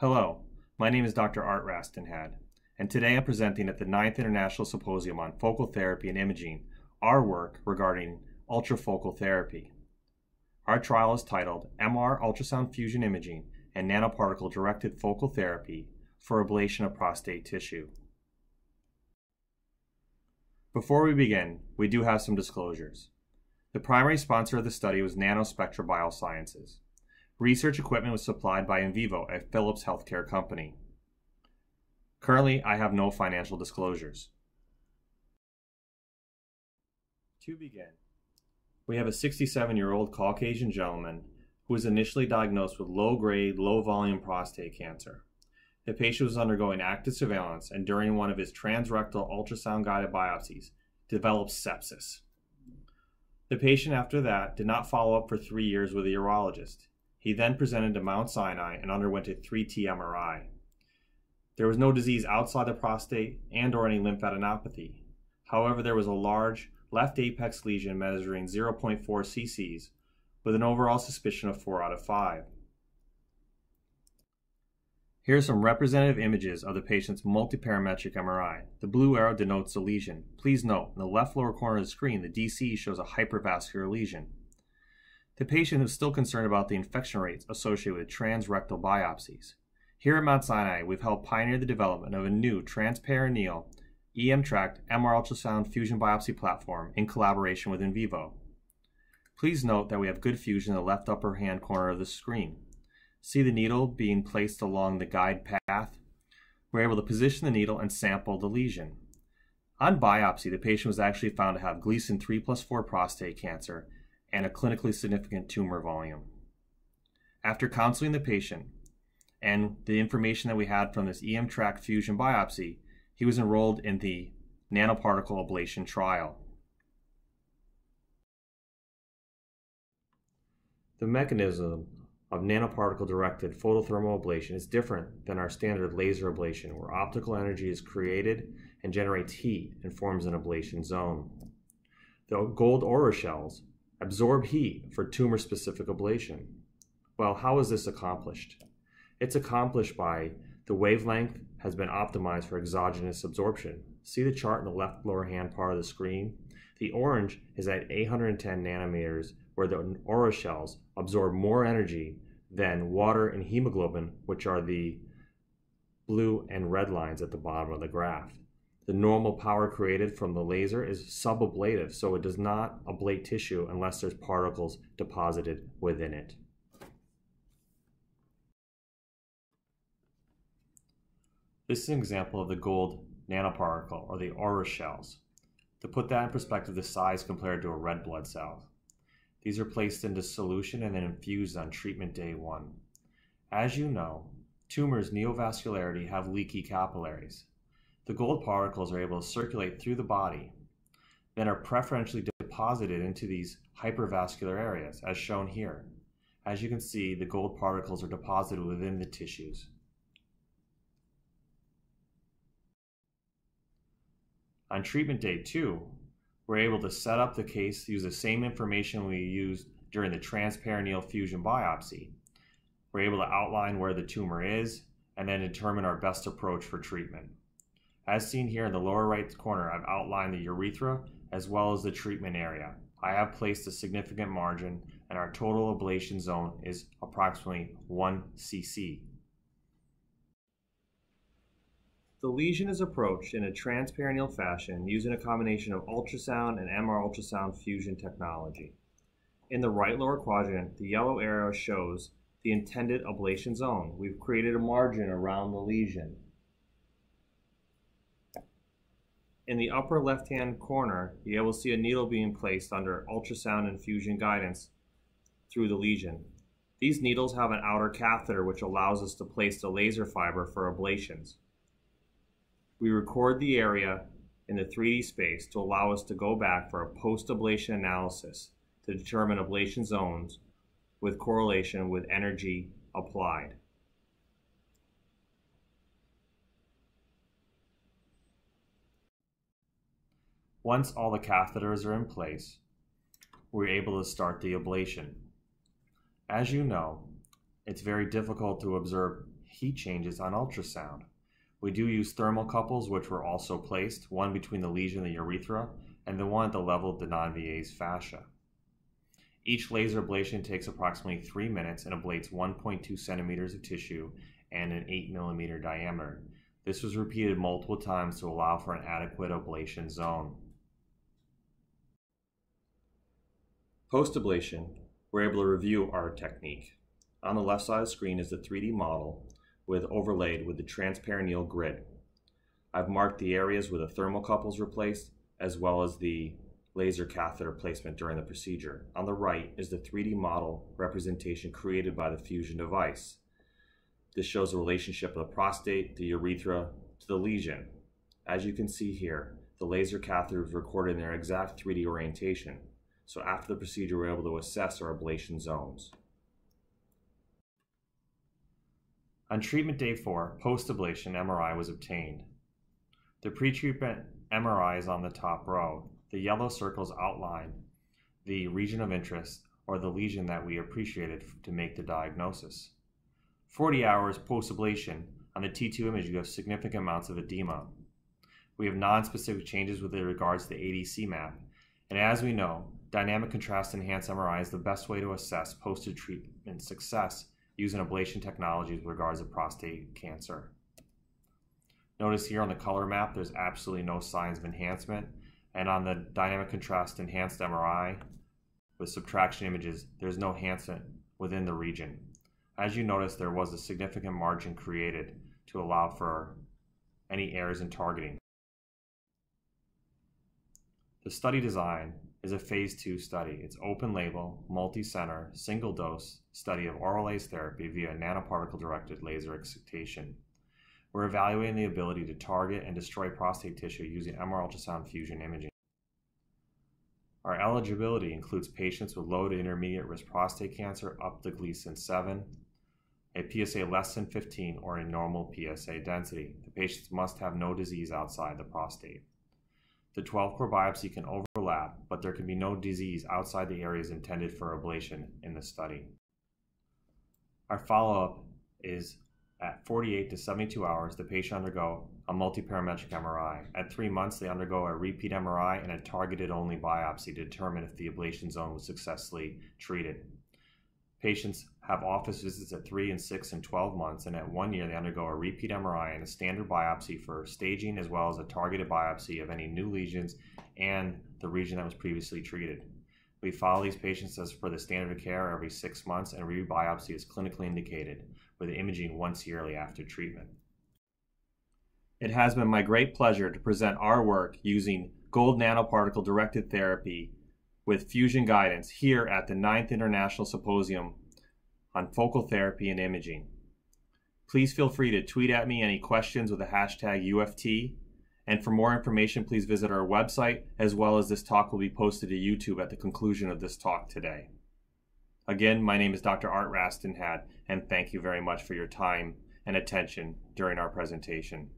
Hello, my name is Dr. Art Rastinehad, and today I'm presenting at the 9th International Symposium on Focal Therapy and Imaging our work regarding ultrafocal therapy. Our trial is titled MR Ultrasound Fusion Imaging and Nanoparticle Directed Focal Therapy for Ablation of Prostate Tissue. Before we begin, we do have some disclosures. The primary sponsor of the study was Nanospectra Biosciences. Research equipment was supplied by Invivo, a Philips healthcare company. Currently, I have no financial disclosures. To begin, we have a 67 year old Caucasian gentleman who was initially diagnosed with low grade, low volume prostate cancer. The patient was undergoing active surveillance and during one of his transrectal ultrasound guided biopsies developed sepsis. The patient, after that, did not follow up for three years with a urologist. He then presented to Mount Sinai and underwent a 3T MRI. There was no disease outside the prostate and or any lymphadenopathy. However, there was a large left apex lesion measuring 0.4 cc's with an overall suspicion of 4 out of 5. Here are some representative images of the patient's multiparametric MRI. The blue arrow denotes the lesion. Please note, in the left lower corner of the screen, the DC shows a hypervascular lesion. The patient is still concerned about the infection rates associated with transrectal biopsies. Here at Mount Sinai, we've helped pioneer the development of a new transperineal EM tract MR ultrasound fusion biopsy platform in collaboration with Invivo. Please note that we have good fusion in the left upper hand corner of the screen. See the needle being placed along the guide path? We're able to position the needle and sample the lesion. On biopsy, the patient was actually found to have Gleason 3 plus 4 prostate cancer and a clinically significant tumor volume. After counseling the patient and the information that we had from this EM tract fusion biopsy, he was enrolled in the nanoparticle ablation trial. The mechanism of nanoparticle directed photothermal ablation is different than our standard laser ablation, where optical energy is created and generates heat and forms an ablation zone. The gold auroshells absorb heat for tumor specific ablation. Well, how is this accomplished? It's accomplished by the wavelength has been optimized for exogenous absorption. See the chart in the left lower hand part of the screen? The orange is at 810 nanometers, where the AuroShells absorb more energy than water and hemoglobin, which are the blue and red lines at the bottom of the graph. The normal power created from the laser is subablative, so it does not ablate tissue unless there's particles deposited within it. This is an example of the gold nanoparticle, or the AuroShells. To put that in perspective, the size compared to a red blood cell. These are placed into solution and then infused on treatment day one. As you know, tumors neovascularity have leaky capillaries. The gold particles are able to circulate through the body, then are preferentially deposited into these hypervascular areas, as shown here. As you can see, the gold particles are deposited within the tissues. On treatment day two, we're able to set up the case, use the same information we used during the transperineal fusion biopsy. We're able to outline where the tumor is and then determine our best approach for treatment. As seen here in the lower right corner, I've outlined the urethra as well as the treatment area. I have placed a significant margin and our total ablation zone is approximately 1 cc. The lesion is approached in a transperineal fashion using a combination of ultrasound and MR ultrasound fusion technology. In the right lower quadrant, the yellow arrow shows the intended ablation zone. We've created a margin around the lesion. In the upper left-hand corner, you will see a needle being placed under ultrasound and fusion guidance through the lesion. These needles have an outer catheter which allows us to place the laser fiber for ablations. We record the area in the 3D space to allow us to go back for a post-ablation analysis to determine ablation zones with correlation with energy applied. Once all the catheters are in place, we're able to start the ablation. As you know, it's very difficult to observe heat changes on ultrasound. We do use thermocouples, which were also placed, one between the lesion and the urethra, and the one at the level of Denonvilliers' fascia. Each laser ablation takes approximately 3 minutes and ablates 1.2 centimeters of tissue and an 8 millimeter diameter. This was repeated multiple times to allow for an adequate ablation zone. Post ablation, we're able to review our technique. On the left side of the screen is the 3D model with overlaid with the transperineal grid. I've marked the areas where the thermocouples were placed as well as the laser catheter placement during the procedure. On the right is the 3D model representation created by the fusion device. This shows the relationship of the prostate, the urethra, to the lesion. As you can see here, the laser catheter is recorded in their exact 3D orientation. So after the procedure, we're able to assess our ablation zones. On treatment day four, post-ablation MRI was obtained. The pretreatment MRI is on the top row, the yellow circles outline the region of interest or the lesion that we appreciated to make the diagnosis. 40 hours post ablation, on the T2 image, you have significant amounts of edema. We have non-specific changes with regards to the ADC map. And as we know, dynamic contrast enhanced MRI is the best way to assess post-treatment success using ablation technologies with regards to prostate cancer. Notice here on the color map, there's absolutely no signs of enhancement. And on the dynamic contrast enhanced MRI with subtraction images, there's no enhancement within the region. As you notice, there was a significant margin created to allow for any errors in targeting. The study design is a phase two study. It's open label, multi-center, single dose study of AuroLase therapy via nanoparticle directed laser excitation. We're evaluating the ability to target and destroy prostate tissue using MR ultrasound fusion imaging. Our eligibility includes patients with low to intermediate risk prostate cancer up to Gleason 7, a PSA less than 15, or a normal PSA density. The patients must have no disease outside the prostate. The 12 core biopsy can overlap, but there can be no disease outside the areas intended for ablation in the study. Our follow up is at 48 to 72 hours, the patient undergo a multiparametric MRI. At three months, they undergo a repeat MRI and a targeted only biopsy to determine if the ablation zone was successfully treated. Patients have office visits at 3 and 6 and 12 months, and at one year, they undergo a repeat MRI and a standard biopsy for staging, as well as a targeted biopsy of any new lesions and the region that was previously treated. We follow these patients as per the standard of care every six months, and rebiopsy is clinically indicated with imaging once yearly after treatment. It has been my great pleasure to present our work using gold nanoparticle directed therapy with fusion guidance here at the 9th International Symposium on Focal Therapy and Imaging. Please feel free to tweet at me any questions with the hashtag UFT. And for more information, please visit our website, as well as this talk will be posted to YouTube at the conclusion of this talk today. Again, my name is Dr. Art Rastinehad, and thank you very much for your time and attention during our presentation.